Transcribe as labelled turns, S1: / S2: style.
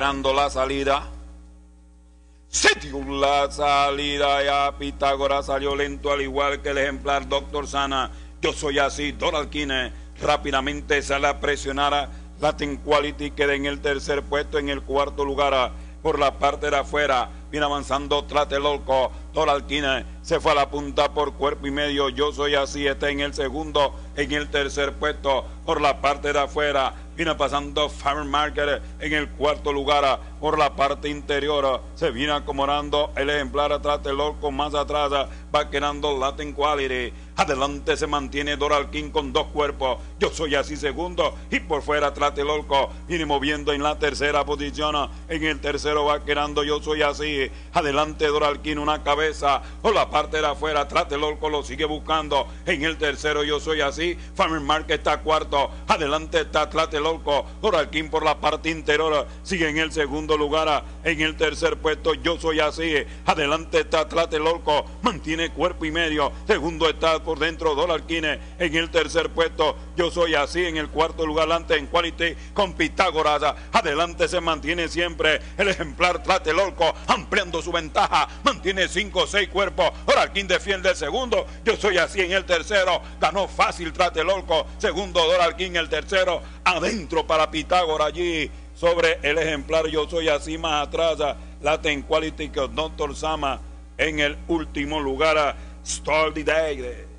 S1: esperando la salida. Se dio la salida ya Pitágoras salió lento al igual que el ejemplar Doctor Sana. Yo soy así, Doralquine rápidamente sale a presionar a Latin Quality queda en el tercer puesto, en el cuarto lugar por la parte de afuera. Viene avanzando Tlatelolco, Doralquine se fue a la punta por cuerpo y medio. Yo soy así, está en el segundo, en el tercer puesto por la parte de afuera. Viene pasando Farmer Market en el cuarto lugar por la parte interior. Se viene acomodando el ejemplar atrás del orco más atrás. Va quedando Latin Quality. Adelante se mantiene Doral King con dos cuerpos. Yo soy así segundo. Y por fuera orco. Viene moviendo en la tercera posición. En el tercero va quedando Yo soy así. Adelante Doral King una cabeza. Por la parte de afuera. Orco lo sigue buscando. En el tercero Yo soy así. Farmer Market está cuarto. Adelante está Tlatelolco Doralquín por la parte interior sigue en el segundo lugar. En el tercer puesto, yo soy así. Adelante está Tlatelolco, mantiene cuerpo y medio. Segundo está por dentro Doralquine. En el tercer puesto, yo soy así. En el cuarto lugar, adelante en Quality con Pitágoras. Adelante se mantiene siempre el ejemplar Tlatelolco, ampliando su ventaja. Mantiene 5 o 6 cuerpos. Doralquín defiende el segundo. Yo soy así en el tercero. Ganó fácil Tlatelolco. Segundo Doralquín el tercero. Adentro para Pitágoras allí sobre el ejemplar Yo Soy Así más atrás, Latin Quality que Doctor Sama en el último lugar. The day.